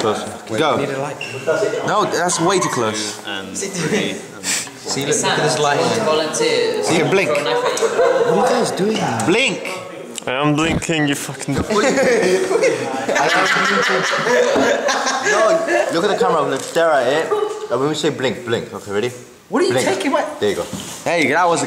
close. Go. No, that's way too close. And three. And See, look, look at this light. Volunteers. Okay, blink. What are you guys doing? Blink. I'm blinking, you fucking. No, look at the camera. Look, stare at it. When we say blink, blink. Okay, ready? What are you Blink. taking my... There you go. There you go. that was.